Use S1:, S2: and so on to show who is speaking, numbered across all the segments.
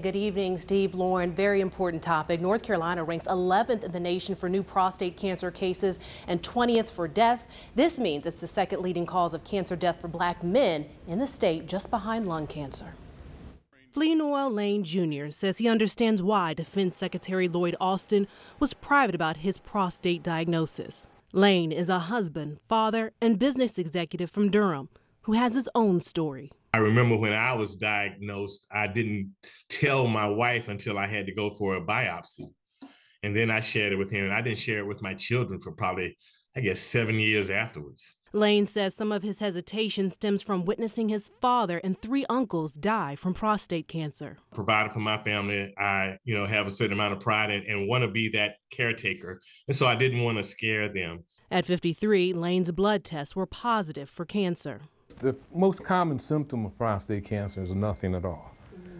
S1: good evening, Steve, Lauren. Very important topic. North Carolina ranks 11th in the nation for new prostate cancer cases and 20th for deaths. This means it's the second leading cause of cancer death for black men in the state, just behind lung cancer. Noel Lane Jr. says he understands why Defense Secretary Lloyd Austin was private about his prostate diagnosis. Lane is a husband, father, and business executive from Durham who has his own story.
S2: I remember when I was diagnosed, I didn't tell my wife until I had to go for a biopsy. And then I shared it with him, and I didn't share it with my children for probably, I guess, seven years afterwards.
S1: Lane says some of his hesitation stems from witnessing his father and three uncles die from prostate cancer.
S2: Provided for my family, I, you know, have a certain amount of pride and, and want to be that caretaker. And so I didn't want to scare them.
S1: At 53, Lane's blood tests were positive for cancer.
S3: The most common symptom of prostate cancer is nothing at all.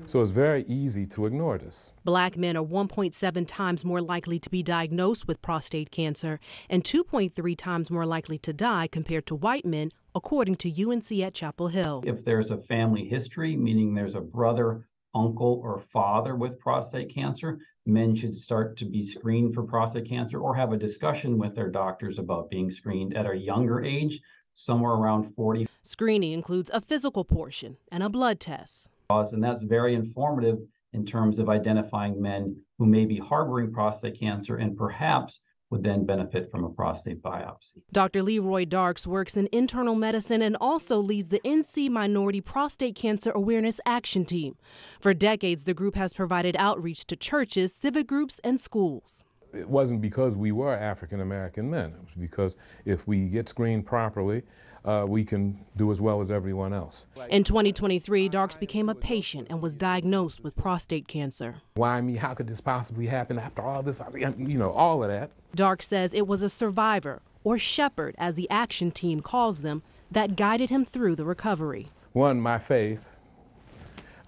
S3: So it's very easy to ignore this.
S1: Black men are 1.7 times more likely to be diagnosed with prostate cancer and 2.3 times more likely to die compared to white men, according to UNC at Chapel Hill.
S4: If there's a family history, meaning there's a brother, uncle, or father with prostate cancer, men should start to be screened for prostate cancer or have a discussion with their doctors about being screened at a younger age somewhere around 40.
S1: Screening includes a physical portion and a blood test.
S4: And that's very informative in terms of identifying men who may be harboring prostate cancer and perhaps would then benefit from a prostate biopsy.
S1: Dr. Leroy Darks works in internal medicine and also leads the NC Minority Prostate Cancer Awareness Action Team. For decades, the group has provided outreach to churches, civic groups, and schools
S3: it wasn't because we were African American men. It was because if we get screened properly, uh, we can do as well as everyone else.
S1: In 2023, Darks became a patient and was diagnosed with prostate cancer.
S3: Why me? How could this possibly happen after all this? You know, all of that.
S1: Darks says it was a survivor, or shepherd as the action team calls them, that guided him through the recovery.
S3: One, my faith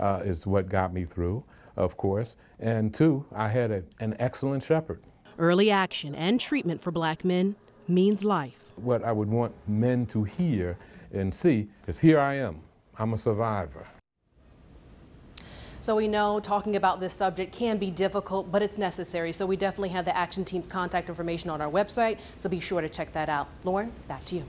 S3: uh, is what got me through, of course. And two, I had a, an excellent shepherd.
S1: Early action and treatment for black men means life.
S3: What I would want men to hear and see is here I am. I'm a survivor.
S1: So we know talking about this subject can be difficult, but it's necessary. So we definitely have the action team's contact information on our website. So be sure to check that out. Lauren, back to you.